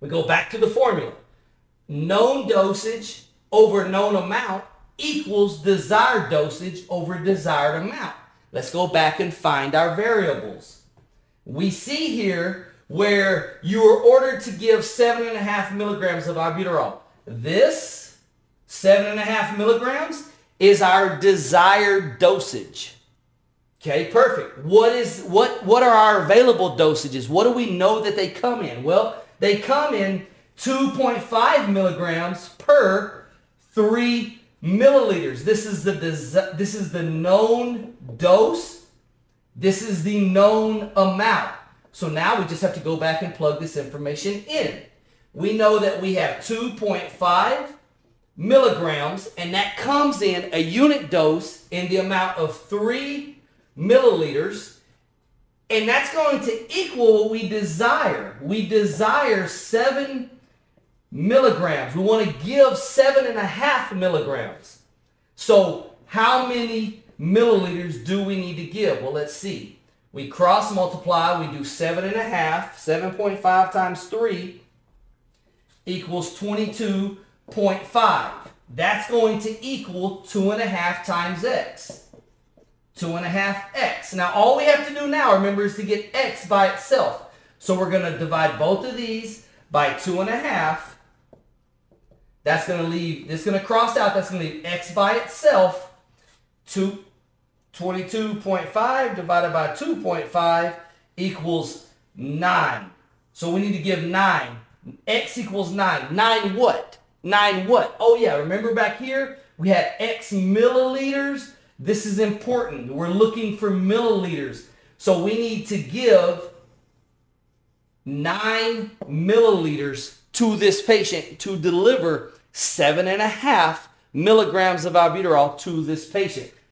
We go back to the formula. Known dosage over known amount equals desired dosage over desired amount. Let's go back and find our variables. We see here where you are ordered to give seven and a half milligrams of albuterol. This seven and a half milligrams is our desired dosage. Okay, perfect. What is what what are our available dosages? What do we know that they come in? Well, they come in 2.5 milligrams per three milliliters. This is the this is the known dose. This is the known amount. So now we just have to go back and plug this information in. We know that we have 2.5 milligrams, and that comes in a unit dose in the amount of 3 milliliters. And that's going to equal what we desire. We desire 7 milligrams. We want to give 7.5 milligrams. So how many milliliters do we need to give? Well, let's see. We cross multiply. We do 7.5. 7.5 times 3 equals 22.5. That's going to equal 2.5 times x. 2.5 x. Now, all we have to do now, remember, is to get x by itself. So we're going to divide both of these by 2.5. That's going to leave, this is going to cross out. That's going to leave x by itself. 2, 22.5 divided by 2.5 equals 9. So we need to give 9. X equals 9. 9 what? 9 what? Oh yeah, remember back here? We had X milliliters. This is important. We're looking for milliliters. So we need to give 9 milliliters to this patient to deliver seven and a half milligrams of albuterol to this patient.